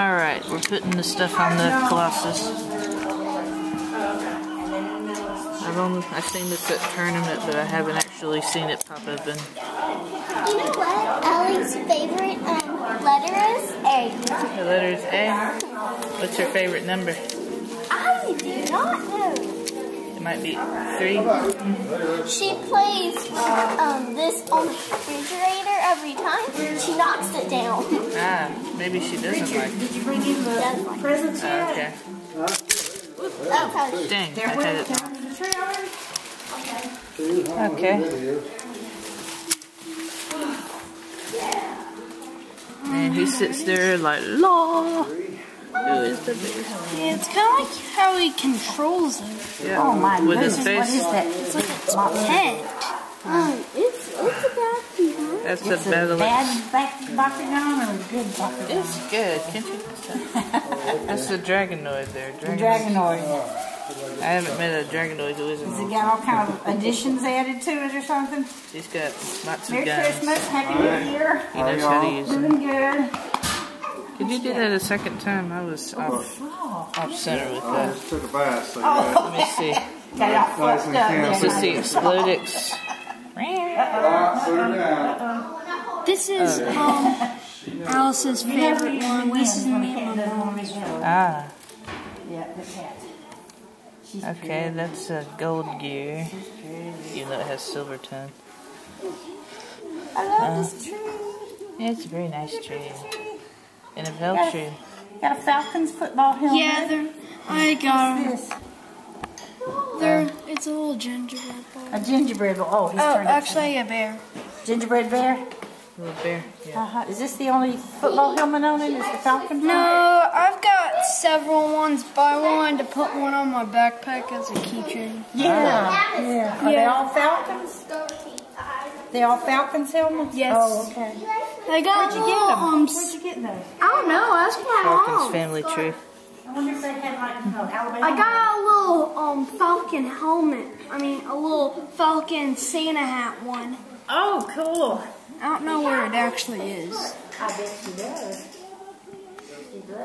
Alright, we're putting the stuff on the Colossus. I've only I've seen this at turning it, but I haven't actually seen it pop open. You know what Ellie's favorite um, letter is? A. The letter is A. What's your favorite number? I do not know. It might be three. She plays um, this on the refrigerator every time. She knocks it down. Maybe she doesn't like it. Did you bring in the Doesn't like it. presents yet? okay. That's how she Dang, I They're had it. the tree already? Okay. And he sits there like, law. Who is the biggest? Yeah, it's kind of like how he controls it. Yeah. Oh my With goodness, his what face. is that? It's like its pet. Um, it's, it's a bad thing. That's It's a a battle. bad back Bakugan or a good Bakugan? It's good. Can't you? That's the Dragonoid there. The Dragon- Dragonoid. I haven't met a Dragonoid who Has it got all kind of additions added to it or something? He's got lots of Merry guns. Christmas, Happy New Year. He knows how to use them. Doing good. Did you do that a second time? I was oh, off, Oh, off center with that. I just took a bath, so oh. yeah. Let me see. got it all Nice fucked and up. canceled. This is the Explosix. Alright, put her down. This is um Alice's favorite one. This is me and my mom. Ah, Yeah, the cat. She's okay, that's a gold gear. Even though it has silver tone. I love this tree. Yeah, it's a very nice tree. And a bell tree. Got a Falcons football helmet. Yeah, they're, I got 'em. This. They're, it's a little gingerbread ball. A gingerbread. Oh, he's Oh, turned actually a bear. gingerbread bear. Little bear. Yeah. Uh-huh. Is this the only football helmet on it? Is the Falcon? No, I've got several ones, but I wanted to put one on my backpack as a keychain. Yeah. Yeah. Are they all Falcons? They all Falcons helmets? Yes. Oh, okay. I got Where'd you little, get them? um, Where'd you get those? I don't know, ask my Falcon's mom. family tree. I wonder if they had like, you know, Alabama. I got a little um falcon helmet. I mean, a little falcon Santa hat one. Oh, cool. I don't know where it actually is. I bet she does. She does.